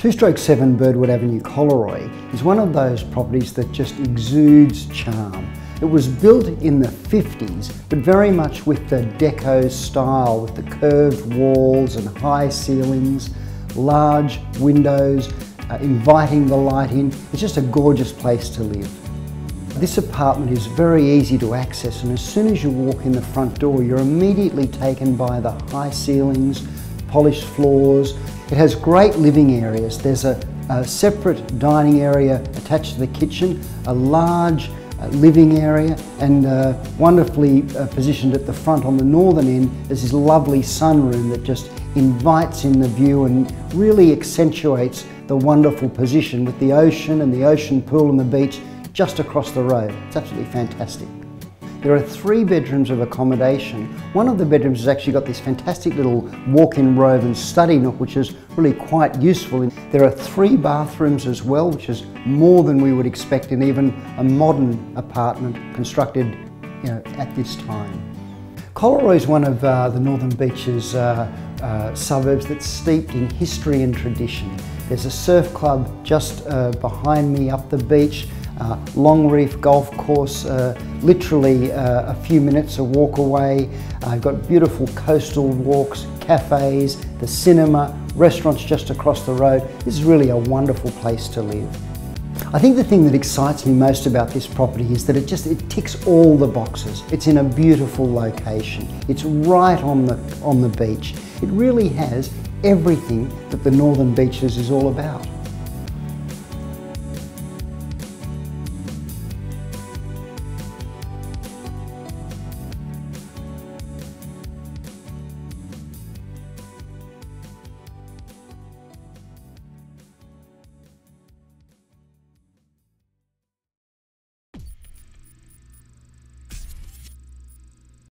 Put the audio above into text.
Two Stroke 7 Birdwood Avenue Collaroy is one of those properties that just exudes charm. It was built in the 50s, but very much with the deco style, with the curved walls and high ceilings, large windows, uh, inviting the light in. It's just a gorgeous place to live. This apartment is very easy to access and as soon as you walk in the front door, you're immediately taken by the high ceilings, polished floors, it has great living areas. There's a, a separate dining area attached to the kitchen, a large uh, living area and uh, wonderfully uh, positioned at the front on the northern end is this lovely sunroom that just invites in the view and really accentuates the wonderful position with the ocean and the ocean pool and the beach just across the road. It's absolutely fantastic. There are three bedrooms of accommodation. One of the bedrooms has actually got this fantastic little walk-in robe and study nook, which is really quite useful. There are three bathrooms as well, which is more than we would expect in even a modern apartment constructed you know, at this time. Collaroy is one of uh, the Northern Beaches uh, uh, suburbs that's steeped in history and tradition. There's a surf club just uh, behind me up the beach uh, Longreef Golf Course, uh, literally uh, a few minutes a walk away. I've got beautiful coastal walks, cafes, the cinema, restaurants just across the road. This is really a wonderful place to live. I think the thing that excites me most about this property is that it just it ticks all the boxes. It's in a beautiful location. It's right on the on the beach. It really has everything that the Northern Beaches is all about.